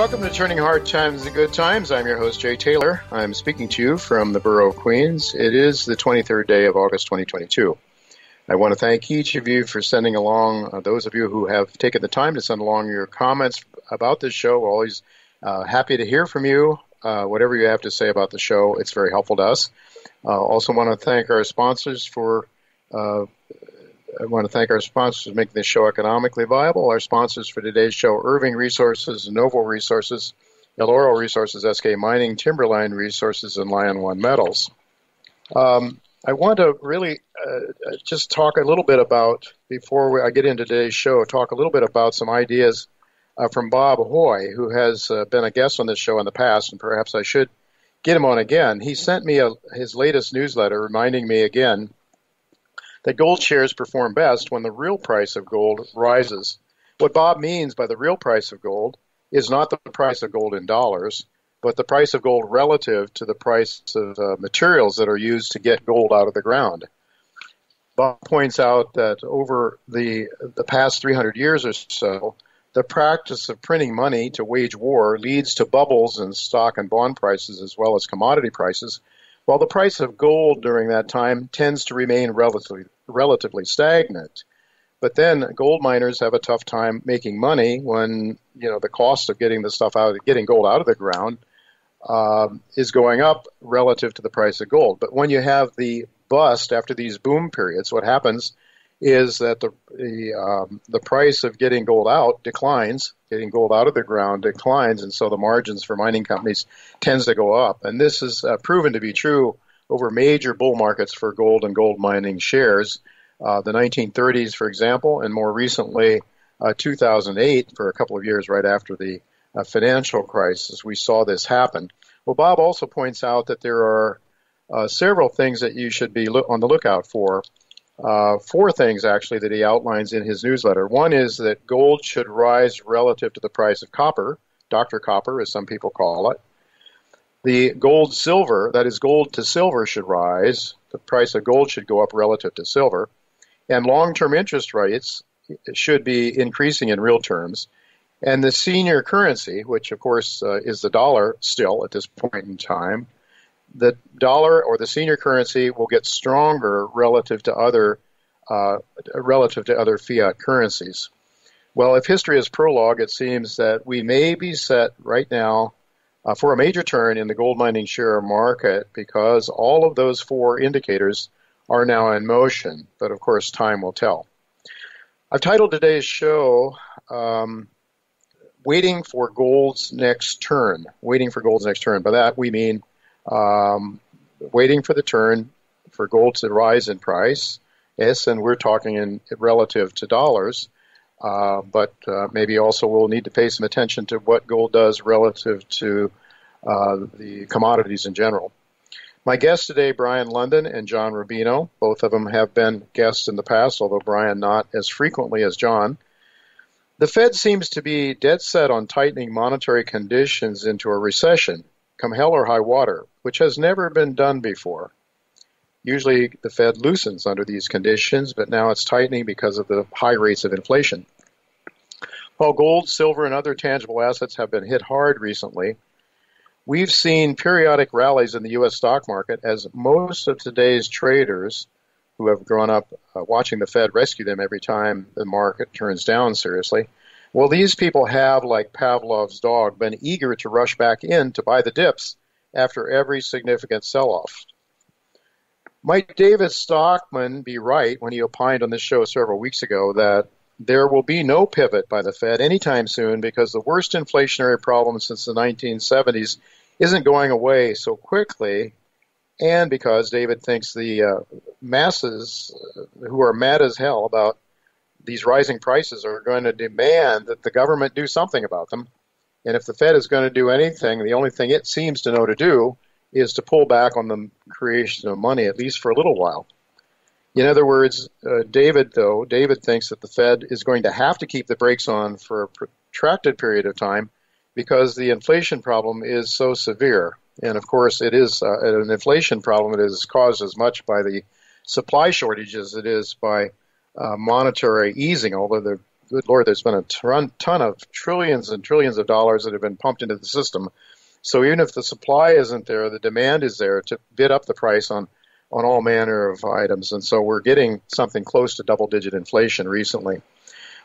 Welcome to Turning Hard Times to Good Times. I'm your host, Jay Taylor. I'm speaking to you from the Borough of Queens. It is the 23rd day of August 2022. I want to thank each of you for sending along, uh, those of you who have taken the time to send along your comments about this show. We're always uh, happy to hear from you. Uh, whatever you have to say about the show, it's very helpful to us. Uh, also, want to thank our sponsors for uh, I want to thank our sponsors for making this show economically viable. Our sponsors for today's show Irving Resources, Novo Resources, Eloro Resources, SK Mining, Timberline Resources, and Lion One Metals. Um, I want to really uh, just talk a little bit about, before we, I get into today's show, talk a little bit about some ideas uh, from Bob Hoye, who has uh, been a guest on this show in the past, and perhaps I should get him on again. He sent me a, his latest newsletter reminding me again that gold shares perform best when the real price of gold rises. What Bob means by the real price of gold is not the price of gold in dollars, but the price of gold relative to the price of uh, materials that are used to get gold out of the ground. Bob points out that over the the past 300 years or so, the practice of printing money to wage war leads to bubbles in stock and bond prices as well as commodity prices, while the price of gold during that time tends to remain relatively, relatively stagnant. But then gold miners have a tough time making money when you know the cost of getting the stuff out, getting gold out of the ground, uh, is going up relative to the price of gold. But when you have the bust after these boom periods, what happens is that the the, um, the price of getting gold out declines, getting gold out of the ground declines, and so the margins for mining companies tends to go up. And this is uh, proven to be true over major bull markets for gold and gold mining shares. Uh, the 1930s, for example, and more recently, uh, 2008, for a couple of years right after the uh, financial crisis, we saw this happen. Well, Bob also points out that there are uh, several things that you should be lo- on the lookout for uh, four things actually that he outlines in his newsletter. One is that gold should rise relative to the price of copper, Dr. Copper, as some people call it. The gold silver, that is, gold to silver, should rise. The price of gold should go up relative to silver. And long term interest rates should be increasing in real terms. And the senior currency, which of course uh, is the dollar still at this point in time, the dollar or the senior currency will get stronger relative to other uh, relative to other fiat currencies. Well, if history is prologue, it seems that we may be set right now uh, for a major turn in the gold mining share market because all of those four indicators are now in motion. But of course, time will tell. I've titled today's show um, "Waiting for Gold's Next Turn." Waiting for Gold's next turn. By that we mean um, waiting for the turn for gold to rise in price. Yes, and we're talking in relative to dollars, uh, but uh, maybe also we'll need to pay some attention to what gold does relative to uh, the commodities in general. My guests today, Brien Lundin and John Rubino. Both of them have been guests in the past, although Brien not as frequently as John. The Fed seems to be dead set on tightening monetary conditions into a recession, come hell or high water, which has never been done before. Usually the Fed loosens under these conditions, but now it's tightening because of the high rates of inflation. While gold, silver, and other tangible assets have been hit hard recently, we've seen periodic rallies in the U.S. stock market as most of today's traders who have grown up uh, watching the Fed rescue them every time the market turns down seriously well, these people have, like Pavlov's dog, been eager to rush back in to buy the dips after every significant sell off. Might David Stockman be right when he opined on this show several weeks ago that there will be no pivot by the Fed anytime soon because the worst inflationary problem since the 1970s isn't going away so quickly, and because David thinks the uh, masses uh, who are mad as hell about these rising prices are going to demand that the government do something about them. And if the Fed is going to do anything, the only thing it seems to know to do is to pull back on the creation of money, at least for a little while. In other words, uh, David, though, David thinks that the Fed is going to have to keep the brakes on for a protracted period of time because the inflation problem is so severe. And of course, it is uh, an inflation problem that is caused as much by the supply shortage as it is by uh, monetary easing, although the good Lord, there's been a ton, ton of trillions and trillions of dollars that have been pumped into the system. So even if the supply isn't there, the demand is there to bid up the price on, on all manner of items. And so we're getting something close to double digit inflation recently.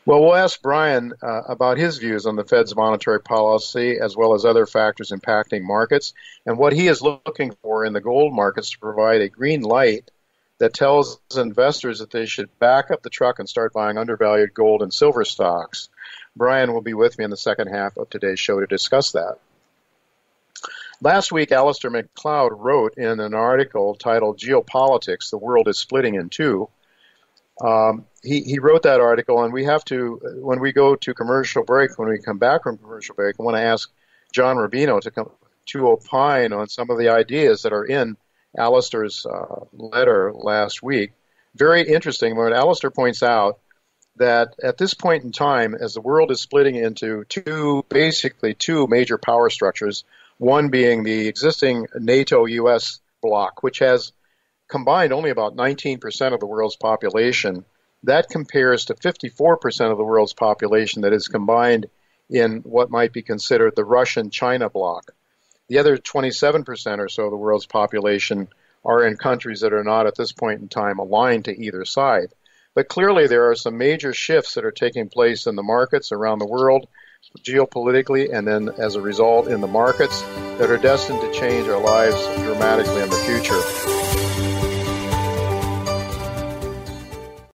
Well, we'll ask Brien uh, about his views on the Fed's monetary policy as well as other factors impacting markets and what he is looking for in the gold markets to provide a green light that tells investors that they should back up the truck and start buying undervalued gold and silver stocks. Brien will be with me in the second half of today's show to discuss that. Last week, Alasdair Macleod wrote in an article titled Geopolitics, The World is Splitting in Two. Um, he, he wrote that article, and we have to, when we go to commercial break, when we come back from commercial break, I want to ask John Rubino to, to opine on some of the ideas that are in Alasdair's uh, letter last week. Very interesting when Alasdair points out that at this point in time, as the world is splitting into two, basically two major power structures, one being the existing NATO US bloc, which has combined only about 19% of the world's population. That compares to 54% of the world's population that is combined in what might be considered the Russian China bloc. The other 27% or so of the world's population are in countries that are not at this point in time aligned to either side. But clearly, there are some major shifts that are taking place in the markets around the world, geopolitically, and then as a result in the markets that are destined to change our lives dramatically in the future.